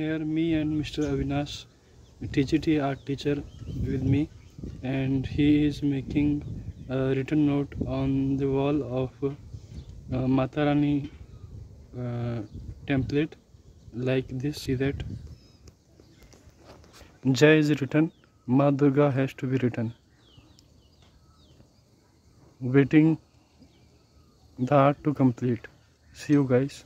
here me and Mr. Avinash TGT art teacher with me and he is making a written note on the wall of uh, Matarani uh, template like this. See that? Jai is written Maa Durga has to be written. Waiting the art to complete. See you guys.